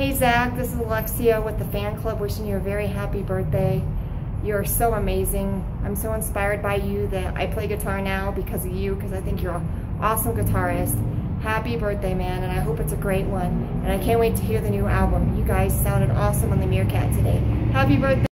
Hey Zach, this is Alexia with the fan club wishing you a very happy birthday. You're so amazing. I'm so inspired by you that I play guitar now because of you, because I think you're an awesome guitarist. Happy birthday, man, and I hope it's a great one. And I can't wait to hear the new album. You guys sounded awesome on the Meerkat today. Happy birthday.